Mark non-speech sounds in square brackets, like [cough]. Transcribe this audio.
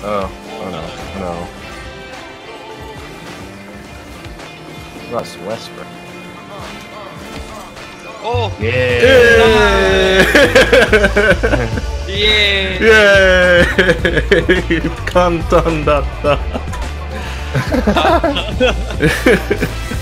Oh, oh no, oh no. Russ Westbrook. Oh, Yeah. [laughs] yeah. yeah! [laughs] Yay! 簡単だった。[laughs]